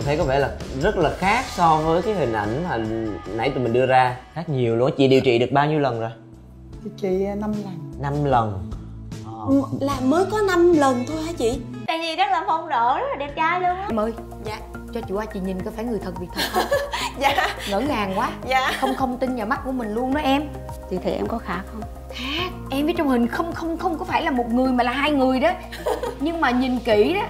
thấy có vẻ là rất là khác so với cái hình ảnh mà nãy tụi mình đưa ra. Khác nhiều luôn chị điều trị được bao nhiêu lần rồi? Chị à, năm lần. Năm lần. Ờ. M- là mới có 5 lần thôi hả chị? Tại vì rất là phong độ rất là đẹp trai luôn á. Em ơi dạ cho chị qua chị nhìn có phải người thật việc thật không? Dạ. Ngỡ ngàng quá. Dạ. Không không tin vào mắt của mình luôn đó em. Chị thấy em có khác không? Khác. Em với trong hình không không không có phải là một người mà là hai người đó. Nhưng mà nhìn kỹ đó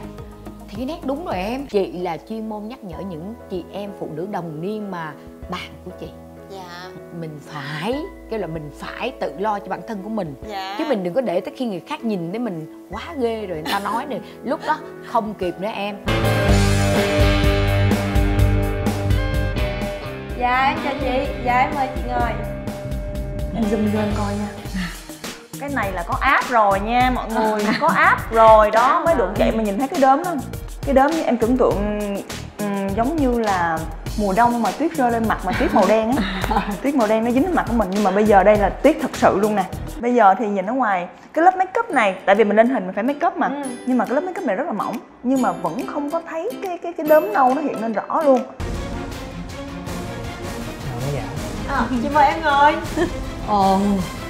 thì cái nét đúng rồi em. Chị là chuyên môn nhắc nhở những chị em phụ nữ đồng niên mà bạn của chị. Dạ. Mình phải kêu là mình phải tự lo cho bản thân của mình. Dạ. Chứ mình đừng có để tới khi người khác nhìn thấy mình quá ghê rồi người ta nói này lúc đó không kịp nữa em. Dạ em chào chị. Dạ em mời chị ngồi. Em zoom vô em coi nha. Cái này là có áp rồi nha mọi người. Có áp rồi. Đó mới được vậy mà nhìn thấy cái đốm không cái đốm em tưởng tượng ừm, giống như là mùa đông mà tuyết rơi lên mặt mà tuyết màu đen á. Tuyết màu đen nó dính lên mặt của mình nhưng mà bây giờ đây là tuyết thật sự luôn nè. Bây giờ thì nhìn ở ngoài cái lớp make up này tại vì mình lên hình mình phải make up mà. Nhưng mà cái lớp make up này rất là mỏng nhưng mà vẫn không có thấy cái cái cái đốm nâu nó hiện lên rõ luôn. À, chị mời em ngồi. Ồ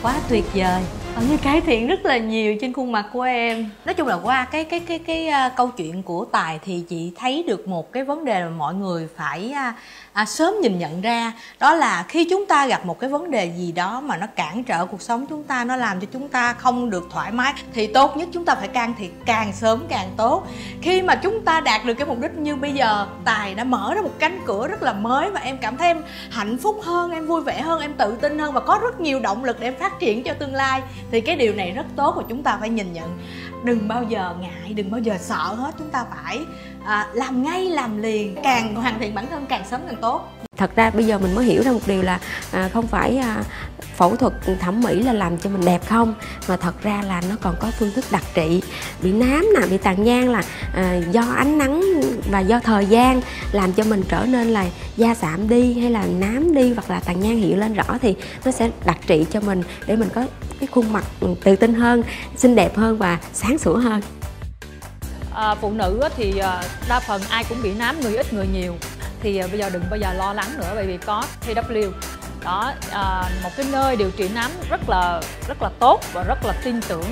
quá tuyệt vời như cải thiện rất là nhiều trên khuôn mặt của em. Nói chung là qua cái cái cái cái uh, câu chuyện của tài thì chị thấy được một cái vấn đề mà mọi người phải uh, à, sớm nhìn nhận ra. Đó là khi chúng ta gặp một cái vấn đề gì đó mà nó cản trở cuộc sống chúng ta nó làm cho chúng ta không được thoải mái thì tốt nhất chúng ta phải can thiệp càng sớm càng tốt. Khi mà chúng ta đạt được cái mục đích như bây giờ tài đã mở ra một cánh cửa rất là mới và em cảm thấy em hạnh phúc hơn em vui vẻ hơn em tự tin hơn và có rất nhiều động lực để em phát triển cho tương lai thì cái điều này rất tốt và chúng ta phải nhìn nhận. Đừng bao giờ ngại đừng bao giờ sợ hết. Chúng ta phải à, làm ngay làm liền. Càng hoàn thiện bản thân càng sớm càng tốt. Thật ra bây giờ mình mới hiểu ra một điều là à, không phải à, phẫu thuật thẩm mỹ là làm cho mình đẹp không? Mà thật ra là nó còn có phương thức đặc trị. Bị nám nè bị tàn nhang là à, do ánh nắng và do thời gian làm cho mình trở nên là da sạm đi hay là nám đi hoặc là tàn nhang hiện lên rõ thì nó sẽ đặc trị cho mình để mình có cái khuôn mặt tự tin hơn xinh đẹp hơn và sáng sủa hơn. À, phụ nữ thì à, đa phần ai cũng bị nám người ít người nhiều. Thì à, bây giờ đừng bao giờ lo lắng nữa bởi vì có TW đó à, một cái nơi điều trị nám rất là rất là tốt và rất là tin tưởng.